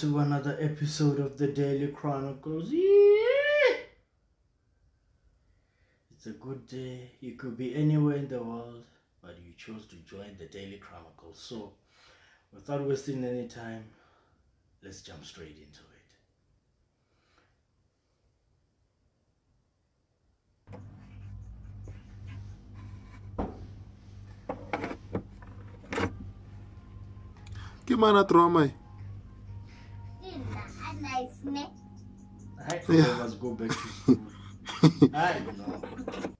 to another episode of the Daily Chronicles. It's a good day. You could be anywhere in the world, but you chose to join the Daily Chronicles. So, without wasting any time, let's jump straight into it. Gimana trauma? Alright, let us go back to school. I know.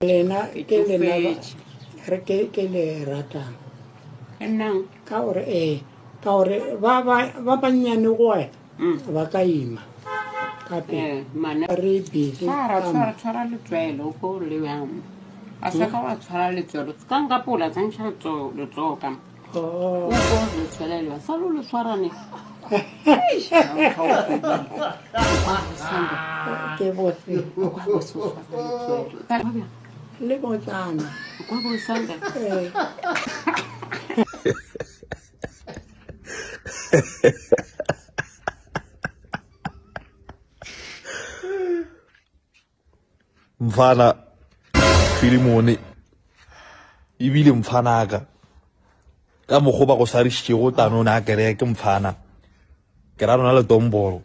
lena ke lena ba- re ke ke le ratang ka gore ka gore ba ba- ba bannyane go wena ba ka ima. Kape eh mana re busy. Tshwara ka tshwara tshwara letswele o ko le yang a se ka wa tshwara letswele. Ka nka pola tsa ntšha letsogo ka o ko letswele le sa lo le tshwarane Mfana filimone ebile mfanaka ka mokgoba go sa rišitšego tano o ne a kereye ke mfana ke ra rona le tombolo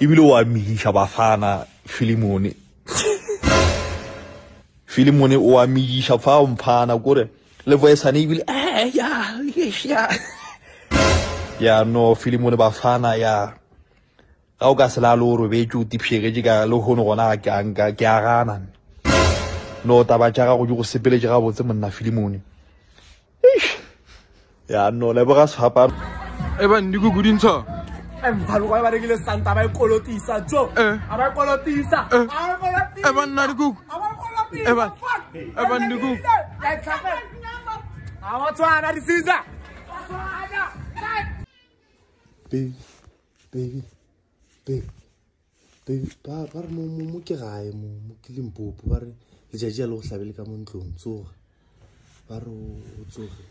ebile wa mediša bafana filimone. Filimone o a fa o mphana kore le voesane ebile "Eh, ya no filimone bafana ya. Ga o ka se la le o robetse o tipšegetse ka le kgone gona ke a gana no taba tša gago di go sepeletse gabotse monna filimone. Ya no leboga sefapano ebe ndikuku di ntho emvaluko abalekile santa abayikolotisa jo abayikolotisa ebe nna dikuku ebe ndikuku awotswana disiza baby baby baby baby ba re mo ke gae mo ke limpopo ba re letšatši a le go tlabele ka mo ntlong ba re o tsoge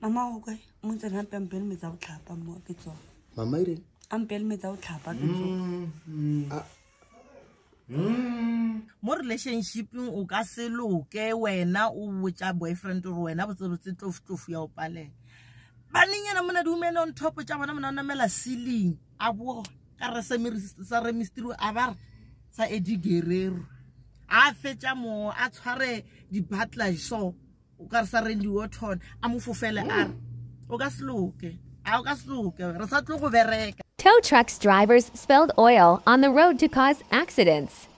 mama o kae mo tsena ampe ampele metsi a go tlhapa mo ke tsona mama ireng ampele metsi a go tlhapa ke tsona mo relationshipeng o ka se loke wena o botsa boyfriend gore wena botsebotse tlofotlofu ya o palela banenyana mona di-women on top tša bona mona o namela ceiling. A boga ka re sa remistri a ba re sa edi gerero a fetša mo a tshware di-butler so o ka re sa randy waton a mo fofele a re o ka se loke a o ka se loke re sa tlo go bereka Tow trucks drivers spilled oil on the road to cause accidents.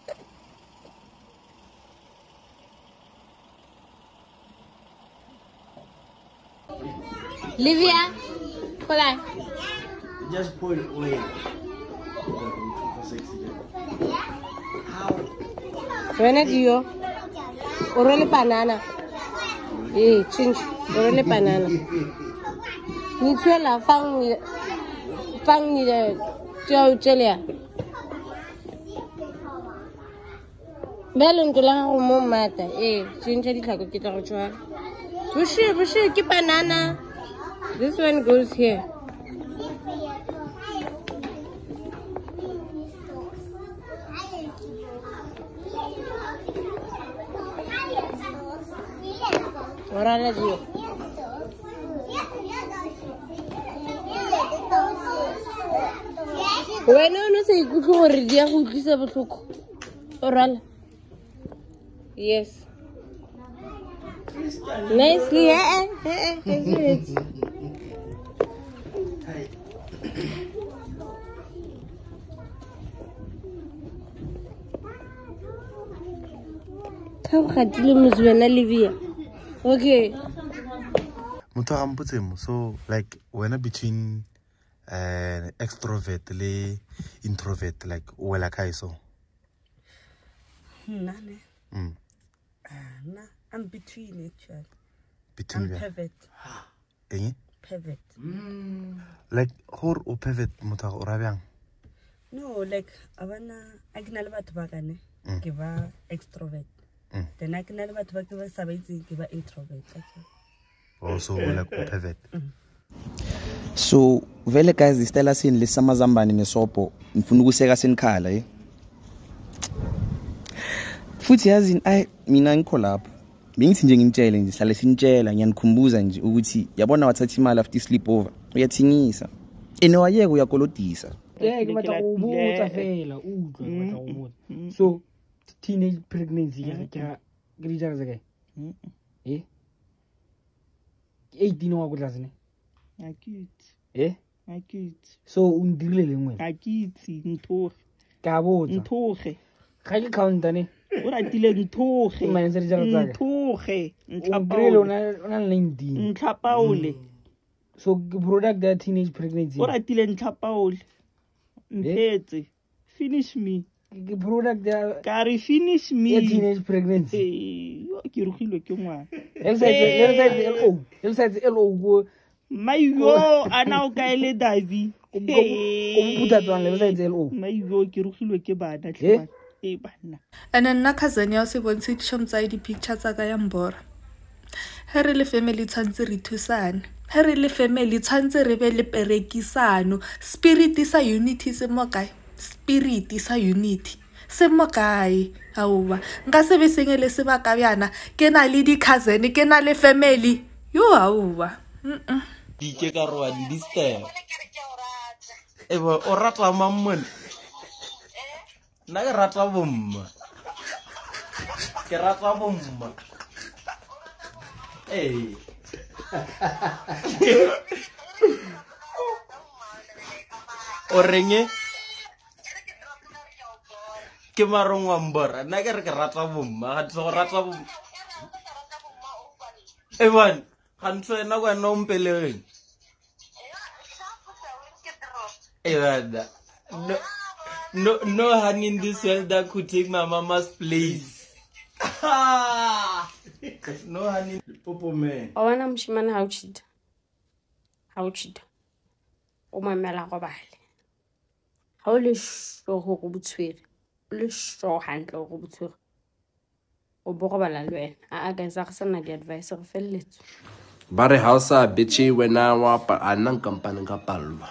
Livia, hold on. Just pour it away. How? Wena Dio. O rwele banana. 诶，进去，我的那板凳了。你穿了，放你，放你的，就这里。买两个了，我们买的。诶，今天你哪个给到我穿？不是不是，给板凳呢。This one goes here. Orala Dio. wena o ne sa ikutlwe gore di ya go yes nicely ke setse. ka go wena okay. Motho a gampotse so like wena between uh, extrovert le introvert like o wela kae so? Nna ne. Mm. nna i'm between actually. Between i'm bja- pervert. Eng? Pervert. Like gore o perfect motho o no like a bona a ke na le batho ba kane Mm. ke ba extrovert. Mm. Then ke na le batho ba ke ba sa ba itseng ke ba introvert. Also like o perfect so vele guys isitela sini lesi samazambane nesobho ngifuna ukuseka senikhala eh? Futhi yazi ay mina ngikho lapho bengithi nje ngimtshele nje sihlale sinitshela ngiyanikhumbuza nje ukuthi yabona wathatha imali after sleep over uyathingisa. Ene wayeka uyakolodisa. Ee ke batla go botsa fela utlwa ke batla go botsa so teenage pregnancy mm -hmm. kya kiri jara zagai mm -hmm. eh 18 wa kutlazine akitse eh akitse so o ndirile lengwe akitse nthoge ka botsa nthoge ga ke countane o ratile nthoge nthoge ntlhapaole so product ya teenage pregnancy o ratile ntlhapaole nthetse finish me product ya ka re finish me. ya teenage pregnancy. Yo, ke rogilwe ke ngwana. Le size lo ko maiyo a na o kaele davi ko mputa tswana le size lo maiyo ke rogilwe ke bana Eh? tlhe bana. Then nna cousin ya o se bontshe tšhomo di-picture tsa ka ya mbora. Ge re le family tshwanetse re thusane. Ge re le family tshwanetse re be le perekisano. Spirit sa unity se mo kae spirit sa unity. Se mo kae aowa nka se be senye le sebaka bjana ke na le di-cousin ke na le family. Yo aowa mm dike ka roa di disturb. Ebe o rata mammone nna ke rata bomma ke rata bomma ee. O renge ke marongwambora nna ke re ke rata bomma ga tse go rata bomma evan ga ntsho ena ko wena o mpelegeng evana no, no hung in this world that could take my mama's place. no hung in popo man. O bona moshimane ha o cheat. Ha o cheat. O mamela go bale. Ha o le shogo go butshwere. lushooxan loogu jiro uboqobalan luen aagaisaqsana diadvisor felletu bare hausa bichi wena wapa anan kampani ka palwa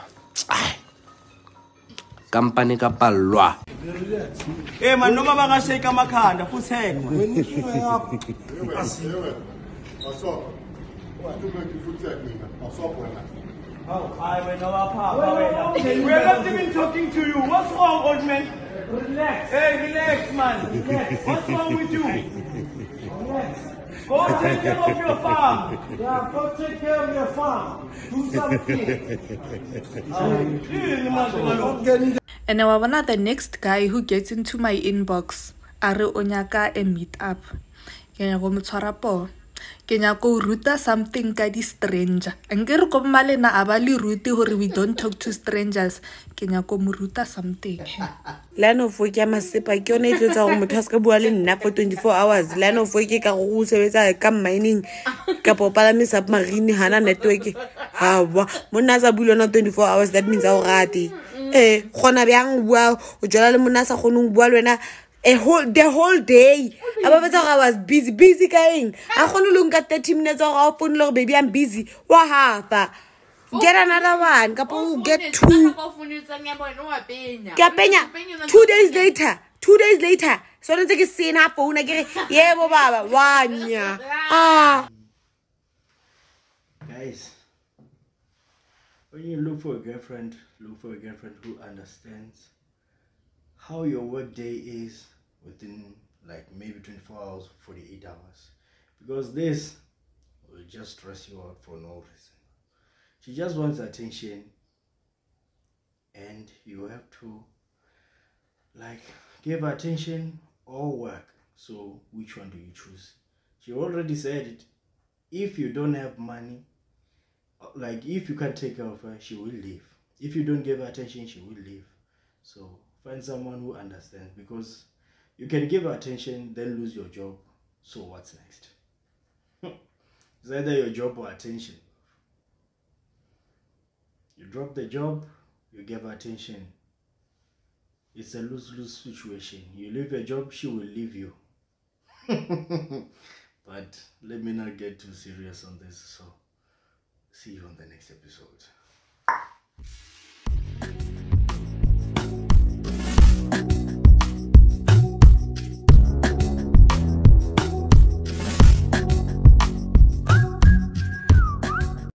kampani ka palwa eh man noma bakasheka amakhanda futhi hengwa Oh, I will never papa. We're not even talking to you. What's wrong, old man? Relax. Hey relax man. Relax. What's wrong with you? Relax. Go take care of your farm. Yeah, go take care of your farm. Do something. and wa bona the next guy who gets into my inbox a re o nyaka a meet up ke nyaka go mo tshwara poo ke nyaka go ruta something ka di-stranger nke re ko mmalena a ba le rute gore we don't talk to strangers. Ke nyaka go mo ruta something. Lanofo ke ya masepa ke yone e tlotsa gore motho a se ka bua le nna for twenty-four hours. Lanofo ke ka go go sebetsa ka mining kapa o palame submarine gana network. Awa monna a sa bule twenty-four hours that means a o rate. Ee kgona bjang bua o jala le monna sa kgoneng bua le wena a whole, the whole day. A ba betsa gore i was busy busy ka eng? A kgone le nka thirty minutes gore ga o ponele gore baby i'm busy. Wa hafa. Get another one kapa o get two. ke a penya. Two days later two days later. Tshwanetse ke sena founa ke re yebo baba wa nya. Ah. Guys when you look for a girlfriend look for a girlfriend who understands how your work day is within like maybe 24 hours 48 hours. Because this will just stress you out for no reason. She just wants attention and you have to like give attention or work. So which one do you choose? She already said it. If you don't have money uh, like if you can't take care of her she will leave. If you don't give her attention she will leave. So find someone who understands because you can give attention then lose your job. So what's next? It's either your job or attention. You drop the job you give attention. It's a lose-lose situation. You leave your job she will leave you. But let me not get too serious on this so see you on the next episode